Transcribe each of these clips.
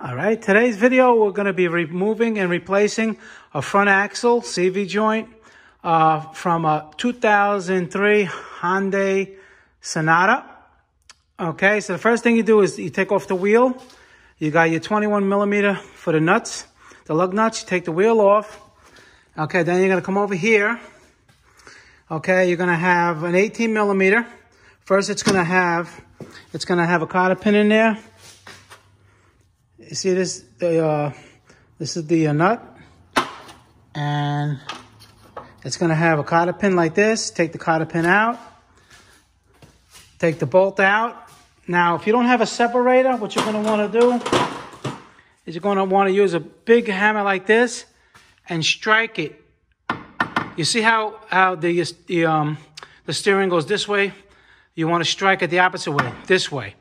All right, today's video, we're going to be removing and replacing a front axle CV joint uh, from a 2003 Hyundai Sonata. Okay, so the first thing you do is you take off the wheel. You got your 21 millimeter for the nuts, the lug nuts. You take the wheel off. Okay, then you're going to come over here. Okay, you're going to have an 18 millimeter. First, it's going to have, it's going to have a cotter pin in there you see this, the, uh, this is the uh, nut. And it's going to have a cotter pin like this. Take the cotter pin out. Take the bolt out. Now, if you don't have a separator, what you're going to want to do is you're going to want to use a big hammer like this and strike it. You see how, how the, the, um, the steering goes this way? You want to strike it the opposite way, this way.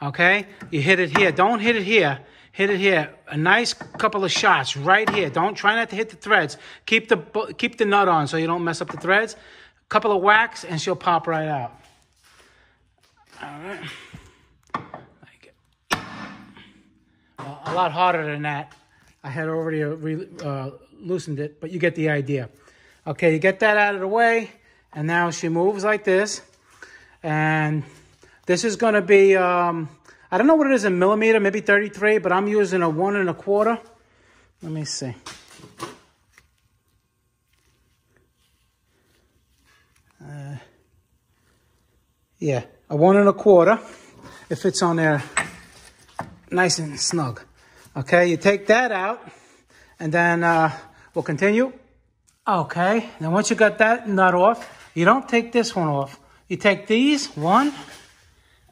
Okay? You hit it here. Don't hit it here hit it here. A nice couple of shots right here. Don't try not to hit the threads. Keep the keep the nut on so you don't mess up the threads. A couple of whacks and she'll pop right out. All right. Well, a lot harder than that. I had already uh, uh, loosened it, but you get the idea. Okay, you get that out of the way, and now she moves like this. And this is going to be um, I don't know what it is in millimeter, maybe 33, but I'm using a one and a quarter. Let me see. Uh, yeah, a one and a quarter. It fits on there nice and snug. Okay, you take that out and then uh, we'll continue. Okay, then once you got that nut off, you don't take this one off. You take these, one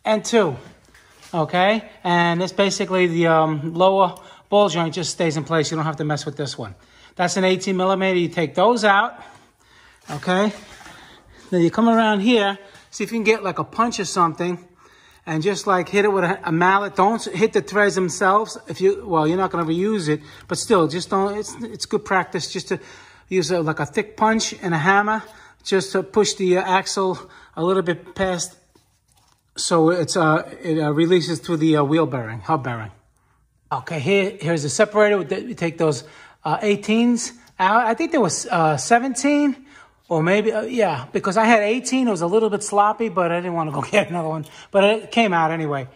and two okay? And it's basically the um, lower ball joint just stays in place. You don't have to mess with this one. That's an 18 millimeter. You take those out, okay? Then you come around here, see if you can get like a punch or something and just like hit it with a, a mallet. Don't hit the threads themselves. If you, well, you're not going to reuse it, but still, just don't, it's, it's good practice just to use a, like a thick punch and a hammer just to push the uh, axle a little bit past so it's uh, it uh, releases through the uh, wheel bearing, hub bearing. Okay, here here's the separator. We take those uh, 18s out. I think there was uh, 17 or maybe, uh, yeah, because I had 18. It was a little bit sloppy, but I didn't want to go get another one. But it came out anyway.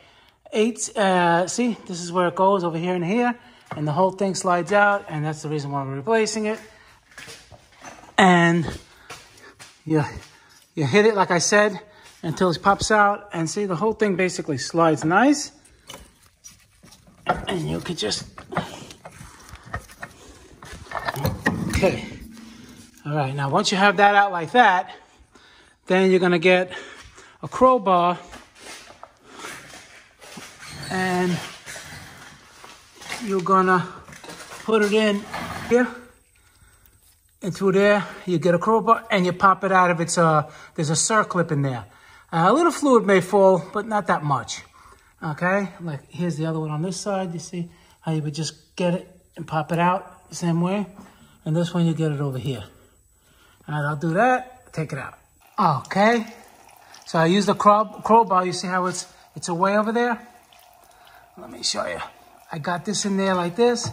Eight, uh, see, this is where it goes over here and here. And the whole thing slides out, and that's the reason why we're replacing it. And you, you hit it, like I said, until it pops out. And see, the whole thing basically slides nice. And you could just... Okay. All right, now once you have that out like that, then you're gonna get a crowbar and you're gonna put it in here and through there you get a crowbar and you pop it out of its uh there's a circlip in there uh, a little fluid may fall, but not that much. Okay, like here's the other one on this side. You see how you would just get it and pop it out the same way. And this one, you get it over here. And I'll do that, take it out. Okay, so I use the crow crowbar. You see how it's, it's away over there? Let me show you. I got this in there like this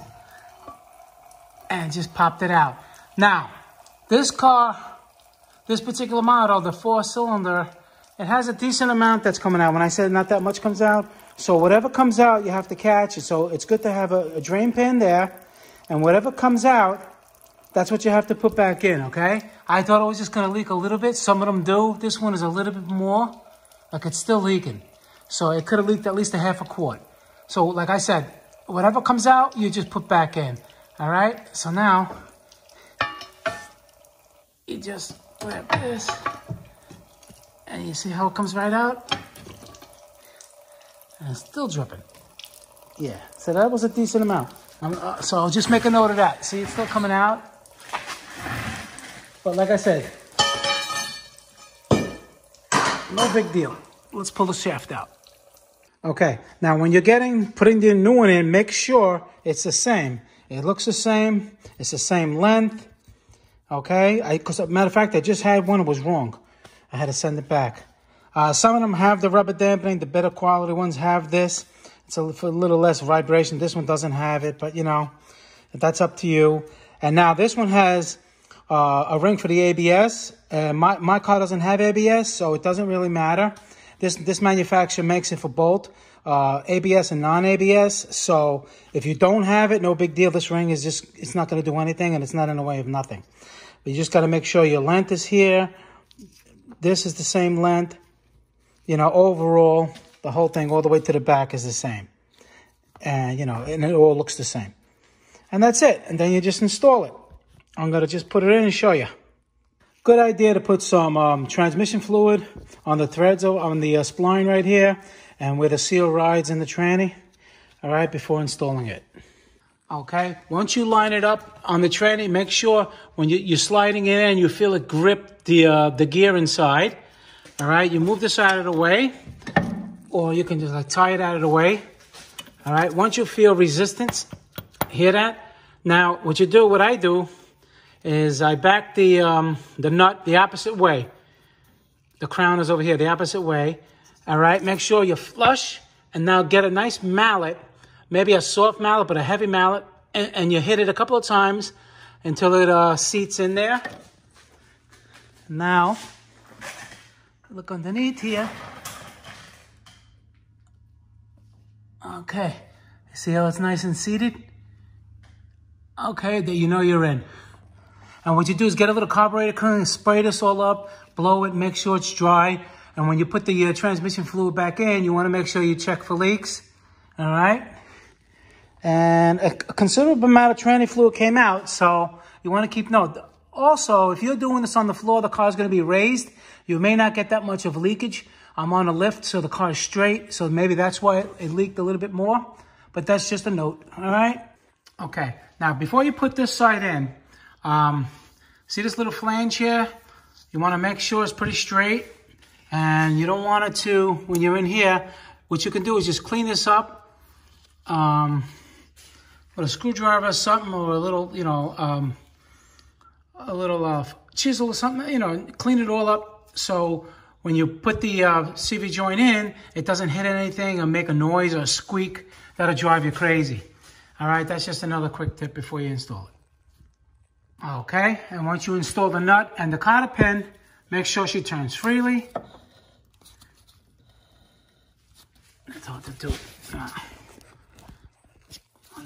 and just popped it out. Now, this car, this particular model, the four cylinder, it has a decent amount that's coming out. When I said not that much comes out, so whatever comes out, you have to catch it. So it's good to have a, a drain pan there, and whatever comes out, that's what you have to put back in, okay? I thought it was just gonna leak a little bit. Some of them do. This one is a little bit more, like it's still leaking. So it could have leaked at least a half a quart. So like I said, whatever comes out, you just put back in, all right? So now, you just grab this. And you see how it comes right out? And it's still dripping. Yeah, so that was a decent amount. Um, uh, so I'll just make a note of that. See, it's still coming out. But like I said, no big deal. Let's pull the shaft out. Okay, now when you're getting, putting the new one in, make sure it's the same. It looks the same. It's the same length. Okay, because matter of fact, I just had one, it was wrong. I had to send it back. Uh, some of them have the rubber dampening. The better quality ones have this. It's a, a little less vibration. This one doesn't have it, but you know, that's up to you. And now this one has uh, a ring for the ABS. Uh, my, my car doesn't have ABS, so it doesn't really matter. This, this manufacturer makes it for both uh, ABS and non-ABS. So if you don't have it, no big deal. This ring is just, it's not going to do anything and it's not in the way of nothing. But you just got to make sure your length is here. This is the same length. You know, overall, the whole thing all the way to the back is the same. And, you know, and it all looks the same. And that's it. And then you just install it. I'm going to just put it in and show you. Good idea to put some um, transmission fluid on the threads on the uh, spline right here and where the seal rides in the tranny, all right, before installing it. Okay, once you line it up on the tranny, make sure when you, are sliding it in, you feel it grip the, uh, the gear inside. All right, you move this out of the way, or you can just like tie it out of the way. All right, once you feel resistance, hear that? Now, what you do, what I do, is I back the, um, the nut the opposite way. The crown is over here, the opposite way. All right, make sure you flush and now get a nice mallet, maybe a soft mallet, but a heavy mallet, and, and you hit it a couple of times until it uh, seats in there. Now, look underneath here. Okay, see how it's nice and seated? Okay, that you know you're in. And what you do is get a little carburetor cleaner, spray this all up, blow it, make sure it's dry. And when you put the uh, transmission fluid back in, you want to make sure you check for leaks. All right. And a, considerable amount of tranny fluid came out, so you want to keep note. Also, if you're doing this on the floor, the car's going to be raised. You may not get that much of leakage. I'm on a lift, so the car is straight, so maybe that's why it, it leaked a little bit more. But that's just a note, all right? Okay, now before you put this side in, um, see this little flange here? You want to make sure it's pretty straight. And you don't want it to, when you're in here, what you can do is just clean this up um, a screwdriver or something or a little, you know, um, a little uh, chisel or something, you know, clean it all up so when you put the uh, CV joint in, it doesn't hit anything or make a noise or a squeak. That'll drive you crazy. All right, that's just another quick tip before you install it. Okay, and once you install the nut and the cotter pin, make sure she turns freely. That's hard to do. Uh,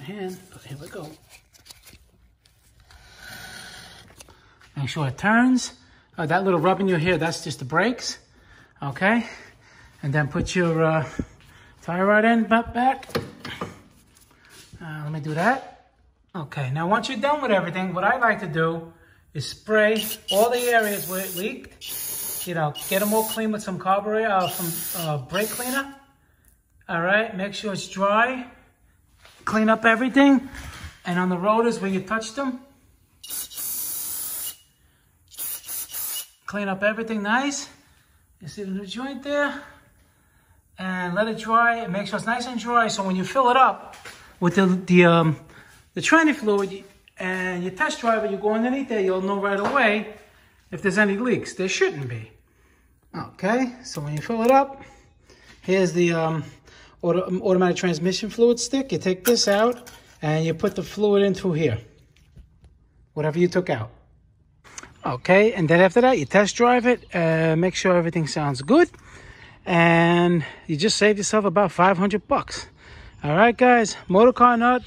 hand, but here we go. Make sure it turns. Uh, that little rub in your hair, that's just the brakes. Okay? And then put your uh, tie rod in, back. back. Uh, let me do that. Okay, now once you're done with everything, what I like to do is spray all the areas where it leaked. You know, get them all clean with some carburetor, uh, some uh, brake cleaner. All right, make sure it's dry. Clean up everything. And on the rotors where you touched them, clean up everything nice. You see the new joint there? And let it dry and make sure it's nice and dry. So when you fill it up with the, the, um, the tranny fluid and you test drive it, you go underneath there, you'll know right away if there's any leaks. There shouldn't be. Okay, so when you fill it up, here's the um, auto, automatic transmission fluid stick. You take this out and you put the fluid in through here. Whatever you took out. Okay, and then after that, you test drive it, uh, make sure everything sounds good, and you just save yourself about 500 bucks. All right, guys, Motorcar Nut.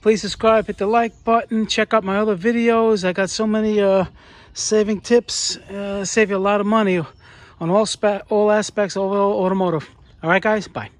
Please subscribe, hit the like button, check out my other videos. I got so many uh, saving tips, uh, save you a lot of money on all, all aspects of automotive. All right, guys, bye.